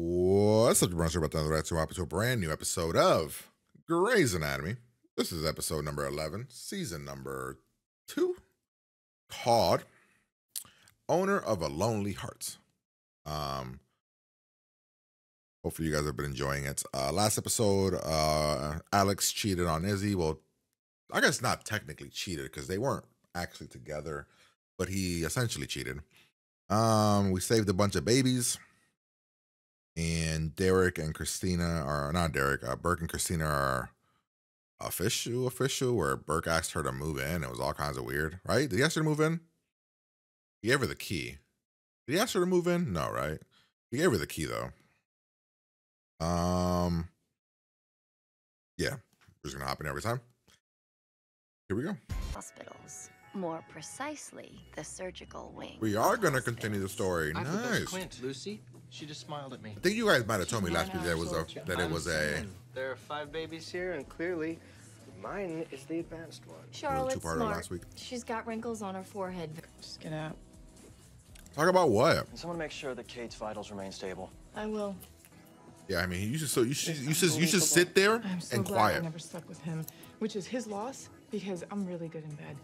What's up, Bruncher? About to up to a brand new episode of Grey's Anatomy. This is episode number 11, season number two, called Owner of a Lonely Heart. Um, hopefully you guys have been enjoying it. Uh, last episode, uh, Alex cheated on Izzie. Well, I guess not technically cheated because they weren't actually together, but he essentially cheated. Um, we saved a bunch of babies and Derek and Cristina are not Derek. Uh, Burke and Cristina are official, official. Where Burke asked her to move in. It was all kinds of weird, right? Did he ask her to move in? He gave her the key. Did he ask her to move in? No, right? He gave her the key though. Um, yeah, we're just gonna hop in every time. Here we go. Hospitals. More precisely, the surgical wing. We are gonna continue the story. I thought that was Nice. Quint, Lucy. She just smiled at me. I think you guys might have told me last week that it was a that it was a There are five babies here, and clearly, mine is the advanced one. Charlotte's smart. last week. She's got wrinkles on her forehead. Just get out. talk about what? Can someone make sure that Kate's vitals remain stable? I will. Yeah, I mean, you should so you should you should you should sit there I'm so and glad I never slept with him, which is his loss because I'm really good in bed.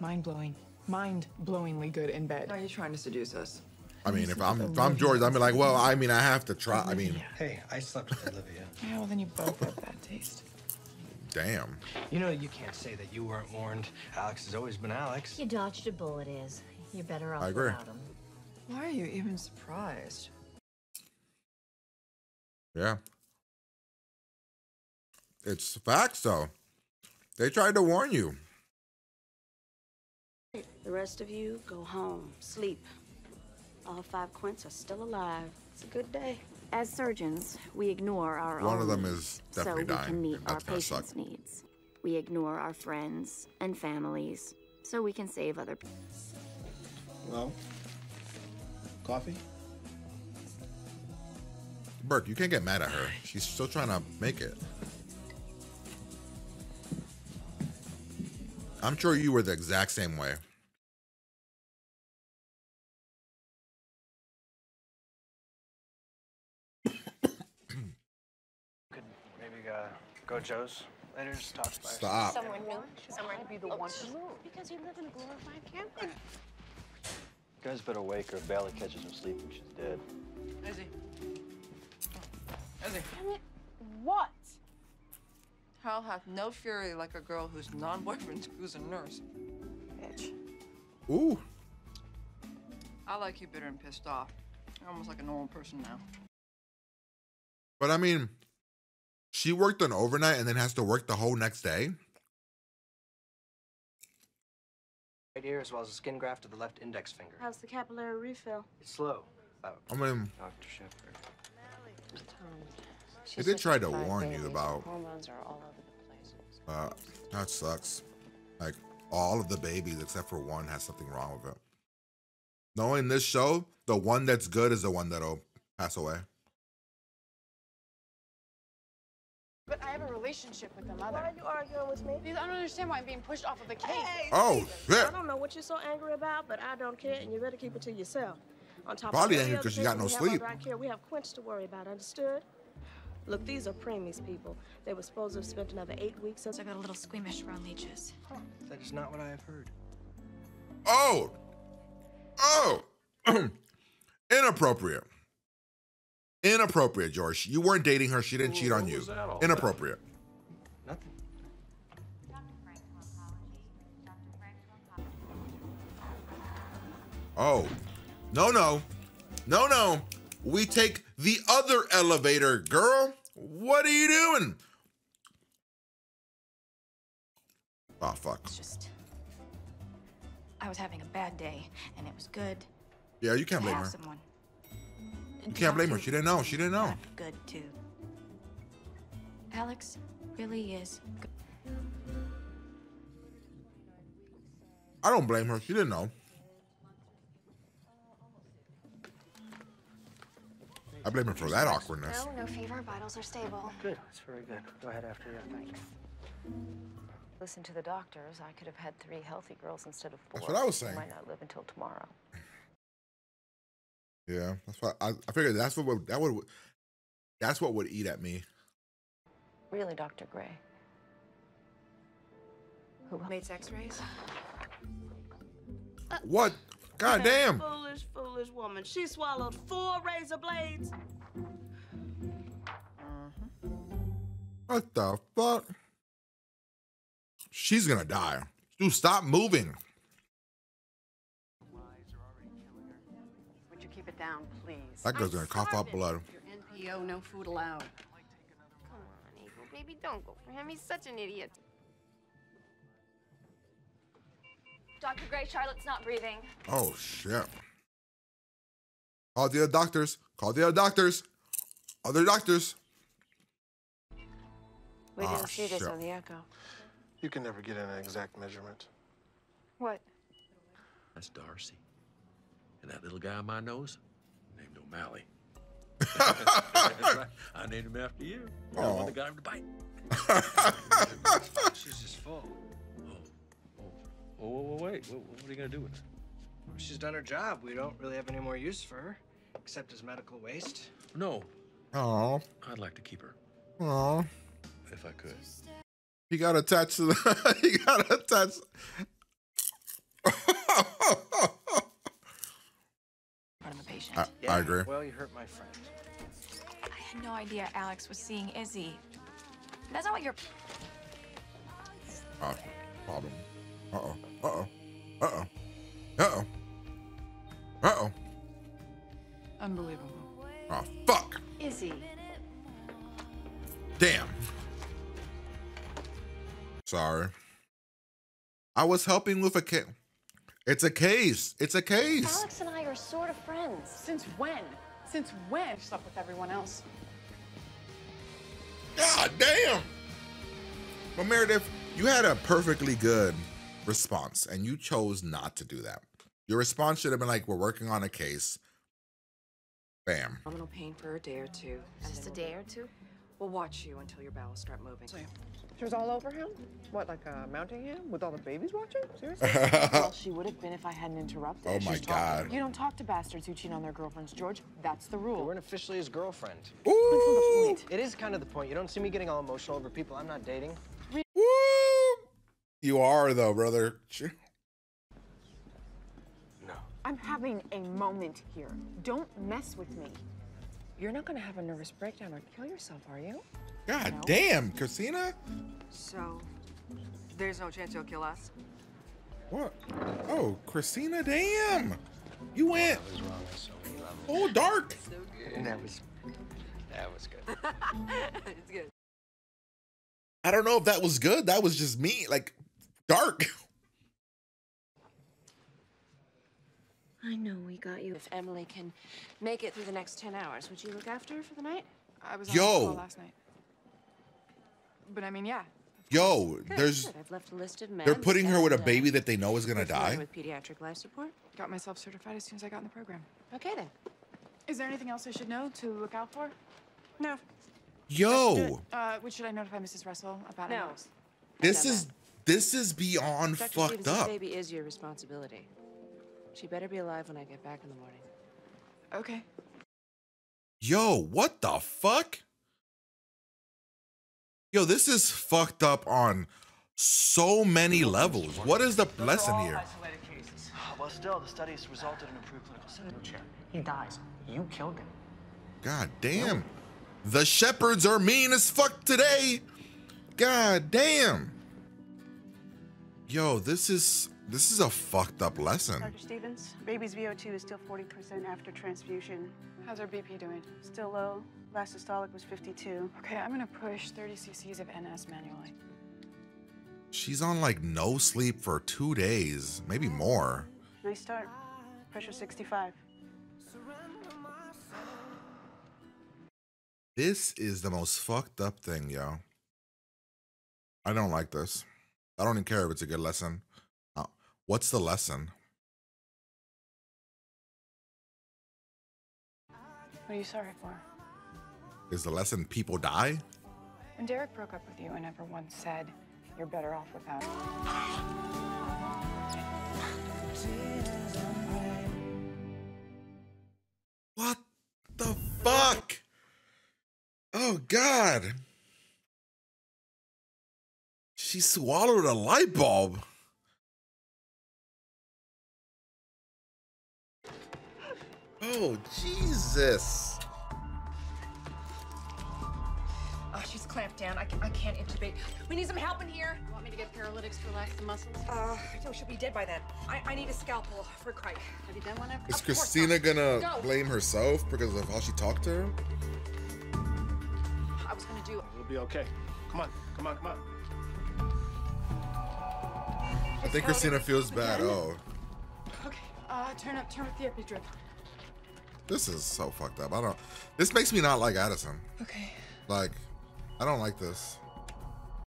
Mind blowing. Mind blowingly good in bed. Are you trying to seduce us? I mean, if I'm if I'm George, I'd be like, well, I mean, I have to try. I mean, Hey, I slept with Olivia. Yeah, well, then you both have bad taste. damn. You know you can't say that you weren't warned. Alex has always been Alex. You dodged a bullet, is. You're better off I agree. without him. Why are you even surprised? Yeah, it's facts though. They tried to warn you. The rest of you go home, sleep. All five Quints are still alive. It's a good day. As surgeons, we ignore our One own of them is definitely so we can meet and our that's gonna suck. patients' needs. We ignore our friends and families so we can save other people. Well, coffee? Burke, you can't get mad at her. She's still trying to make it. I'm sure you were the exact same way. Could maybe uh, go Joe's later, just talk about Stop. Somewhere new, somewhere to be the one to move. Because you live in a glorified campground. You guys better wake her. Bailey catches her sleeping. She's dead. Izzie. Izzie. Damn it. What? Hal hath no fury like a girl whose non-boyfriend who's a nurse. Bitch. Ooh, I like you bitter and pissed off. You're almost like a normal person now. but I mean, she worked an overnight and then has to work the whole next day. Right here, as well as a skin graft to the left index finger. How's the capillary refill? It's slow. Uh, I mean, Dr. Shepherd. They did try to warn you about- Hormones are all over the place. uh, that sucks. Like all of the babies except for one has something wrong with it. Knowing this show, the one that's good is the one that'll pass away. But I have a relationship with the mother. Why are you arguing with me? Because I don't understand why I'm being pushed off of a cake. Oh shit! I don't know what you're so angry about, but I don't care, and you better keep it to yourself. On top Probably of angry because you got no thing we have sleep. under our care, we have Quints to worry about. Understood? Look, these are preemies people. They were supposed to have spent another eight weeks since I got a little squeamish around leeches. Huh. That is not what I have heard. Oh, oh, inappropriate. Inappropriate, George. You weren't dating her. She didn't cheat on you. Inappropriate. Nothing. Oh, no, no, no, no. We take the other elevator, girl. What are you doing? Oh, fuck. It's just. I was having a bad day, and it was good Yeah, you can't to blame her. someone. You can't blame her. She didn't know. She didn't know. Good, too. Alex really is good. I don't blame her. She didn't know. I blame her for that awkwardness. No, no fever. Vitals are stable. Good. That's very good. Go ahead after you. Thanks. Listen to the doctors. I could have had three healthy girls instead of four. That's what I was who saying. Might not live until tomorrow. Yeah, that's what I, I figured. That's what would, that would that's what would eat at me. Really, Dr. Grey? Who Mate's x-rays? Uh, what? God damn! Foolish, foolish woman. She swallowed four razor blades. Mm-hmm. What the fuck? She's gonna die. Dude, stop moving. That girl's gonna cough up blood. Your NPO, no food allowed. Come on, April, baby, don't go for him. He's such an idiot. Dr. Grey, Charlotte's not breathing. Oh shit. Call the other doctors. Call the other doctors. Other doctors. We Ah, didn't see this on the echo. You can never get an exact measurement. What? That's Darcy. And that little guy on my nose, named O'Malley. I named him after you. You're the Aw. one that got him to bite. She's just full. Oh, whoa, whoa, wait. What, what are you going to do with her? She's done her job. We don't really have any more use for her, except as medical waste. No, Oh, I'd like to keep her, oh. if I could. He got attached to the. he got attached. Part of a patient. I, I agree. Well, you hurt my friend. I had no idea Alex was seeing Izzie. That's not what you're. Oh, problem. Uh oh. Uh oh. Uh oh. Uh oh. Uh oh. Unbelievable. Oh fuck. Izzie. Damn. Sorry. I was helping with a case. It's a case. It's a case. Alex and I are sort of friends. Since when? Since when? I slept with everyone else. God damn. But Meredith, you had a perfectly good response and you chose not to do that. Your response should have been like, we're working on a case. Bam. Abdominal pain for a day or two. Just a day or two? We'll watch you until your bowels start moving. She was all over him? What, like uh, mounting him with all the babies watching? Seriously? well, she would have been if I hadn't interrupted. Oh my She's talking- God. You don't talk to bastards who cheat on their girlfriends, George. That's the rule. You weren't officially his girlfriend. Ooh. It is kind of the point. You don't see me getting all emotional over people I'm not dating. Woo! You are though, brother. No. I'm having a moment here. Don't mess with me. You're not gonna have a nervous breakdown or kill yourself, are you? God No. damn, Cristina. So, there's no chance you'll kill us? What? Oh, Cristina, damn. You went I was wrong so many levels. oh dark. That was, that was good. it's good. I don't know if that was good. That was just me, like dark. I know we got you. If Emily can make it through the next 10 hours, would you look after her for the night? I was on Yo. call last night. But I mean, yeah. Yo, Good, there's good. I've left a list of men. they're putting her with a uh, baby that they know is gonna die. With pediatric life support. Got myself certified as soon as I got in the program. Okay then. Is there anything else I should know to look out for? No. Yo, Uh, which should I notify Mrs. Russell about? No. This is this is beyond Dr. fucked Stevens, this up. baby is your responsibility. She better be alive when I get back in the morning. Okay. Yo, what the fuck? Yo, this is fucked up on so many levels. What is the lesson here? Well, still, the studies resulted in improved clinical symptoms. He dies. You killed him. God damn. The shepherds are mean as fuck today. God damn. Yo, this is this is a fucked up lesson. Dr. Stevens, baby's VO2 is still 40% after transfusion. How's her BP doing? Still low. Last systolic was 52. Okay, I'm gonna push 30 cc's of NS manually. She's on like no sleep for two days, maybe more. Nice start. Pressure 65. This is the most fucked up thing, yo. I don't like this. I don't even care if it's a good lesson. What's the lesson? What are you sorry for? Is the lesson people die? When Derek broke up with you and everyone said you're better off without him. What the fuck? Oh god. She swallowed a light bulb. Oh Jesus. Oh, she's clamped down. I, can, I can't intubate. We need some help in here. You want me to get paralytics to relax the muscles? Uh, no, she'll be dead by then. I, I need a scalpel for cric. Have you done one ever? Is Cristina gonna Go. blame herself because of how she talked to her? I was gonna do. We'll be okay. Come on, come on, come on. I think Cristina feels bad. Oh, Okay, uh, turn up, turn up the epi drip. This is so fucked up. I don't. This makes me not like Addison. Okay. Like, I don't like this.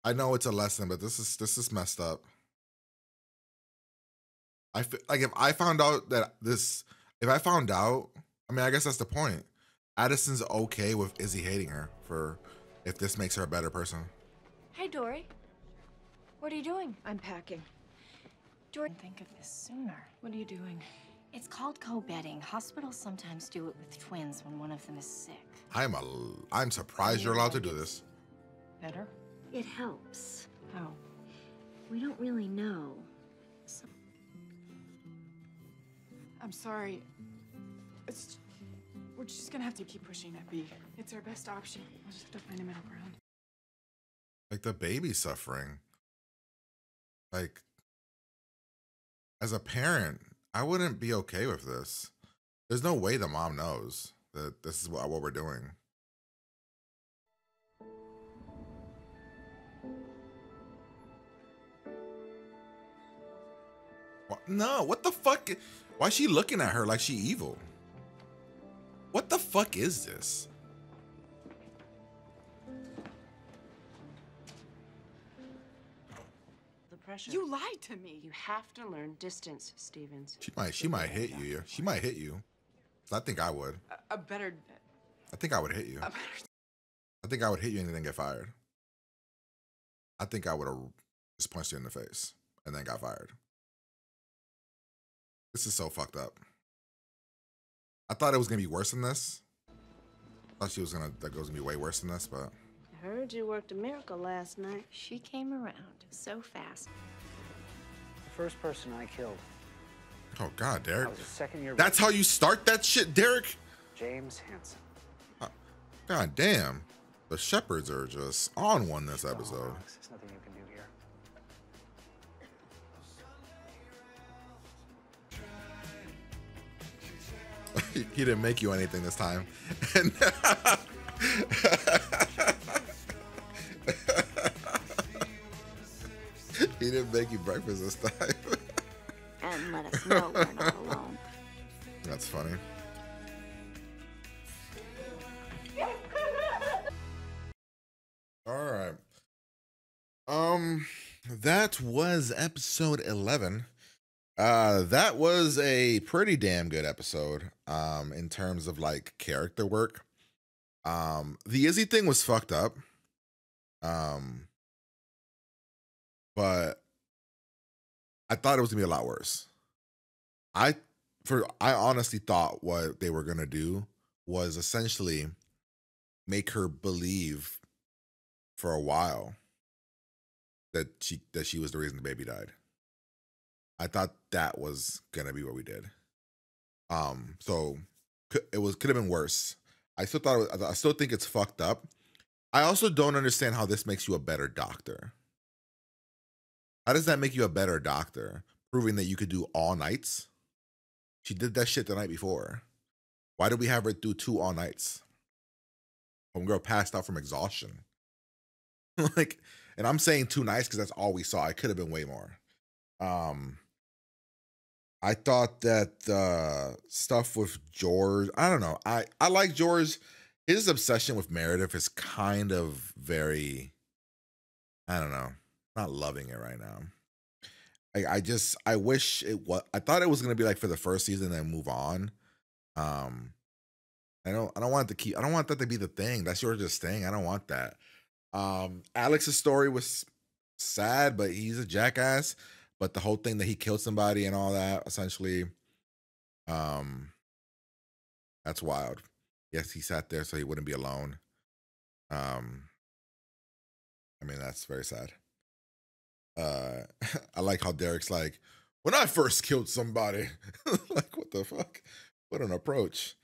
I know it's a lesson, but this is this is messed up. I feel like if I found out that this, if I found out, I mean, I guess that's the point. Addison's okay with Izzie hating her for if this makes her a better person. Hey, Dory. What are you doing? I'm packing. Dory. Think of this sooner. What are you doing? It's called co-bedding. Hospitals sometimes do it with twins when one of them is sick. I'm a, I'm surprised you're allowed to do this. Better? It helps. How? We don't really know. So- I'm sorry. It's. We're just gonna have to keep pushing epi. It's our best option. We'll just have to find a middle ground. Like the baby suffering. Like, as a parent, I wouldn't be okay with this. There's no way the mom knows that this is what, what we're doing. What? No, what the fuck? Why is she looking at her like she evil? What the fuck is this? Pressure. You lied to me. You have to learn distance, Stevens. She might she might hit you. yeah. She might hit you. I think I would. A, a better. I think I would hit you. A better. I think I would hit you and then get fired. I think I would have just punched you in the face and then got fired. This is so fucked up. I thought it was gonna be worse than this. I thought she was gonna that it was gonna be way worse than this, but I heard you worked a miracle last night. She came around so fast. The first person I killed. oh god, I Derek. was a second year. That's how you start that shit, Derek. James Hansen. Uh, god damn. The shepherds are just on one this episode. Oh, there's nothing you can do here. he didn't make you anything this time. he didn't make you breakfast this time. And let us know we're not alone. That's funny. All right. Um that was episode 11. Uh that was a pretty damn good episode um in terms of like character work. Um the Izzie thing was fucked up. Um but I thought it was to be a lot worse. I for I honestly thought what they were to do was essentially make her believe for a while that she that she was the reason the baby died. I thought that was gonna be what we did. Um, so it was could have been worse. I still thought was, I still think it's fucked up. I also don't understand how this makes you a better doctor. How does that make you a better doctor? Proving that you could do all nights. She did that shit the night before. Why did we have her do two all nights? Homegirl passed out from exhaustion. like, and I'm saying two nights because that's all we saw. It could have been way more. Um, I thought that uh stuff with George, I don't know. I I like George. His obsession with Meredith is kind of very I don't know. Not loving it right now. I I just I wish it was I thought it was going to be like for the first season and then move on. Um I don't I don't want to keep I don't want that to be the thing. That's your just thing. I don't want that. Um Alex's story was sad, but he's a jackass. But the whole thing that he killed somebody and all that, essentially, um, That's wild. Yes, he sat there so he wouldn't be alone. Um, I mean, that's very sad. Uh, I like how Derek's like, when I first killed somebody, like, what the fuck? What an approach.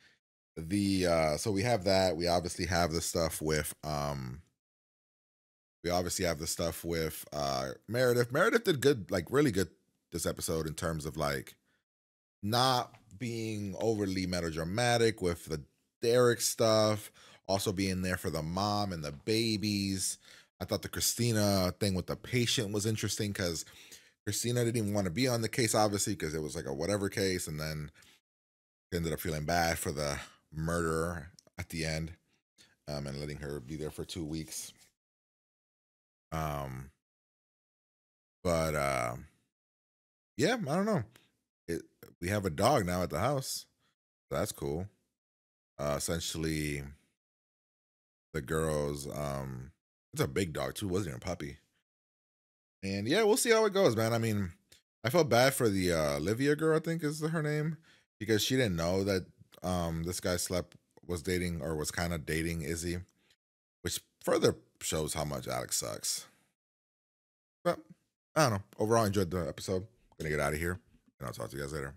The uh, so we have that. We obviously have the stuff with um, we obviously have the stuff with uh Meredith. Meredith did good, like really good this episode in terms of like not being overly melodramatic with the Derek stuff, also being there for the mom and the babies. I thought the Cristina thing with the patient was interesting because Cristina didn't even want to be on the case, obviously, because it was like a whatever case, and then ended up feeling bad for the murderer at the end, um, and letting her be there for two weeks. Um, but uh, yeah, I don't know. It we have a dog now at the house. That's cool. Uh, essentially, the girls. Um, it's a big dog too. Wasn't even a puppy. And yeah, we'll see how it goes, man. I mean, I felt bad for the uh, Olivia girl. I think is her name because she didn't know that um this guy slept was dating or was kind of dating Izzie, which further shows how much Alex sucks. But I don't know. Overall, enjoyed the episode. Gonna get out of here, and I'll talk to you guys later.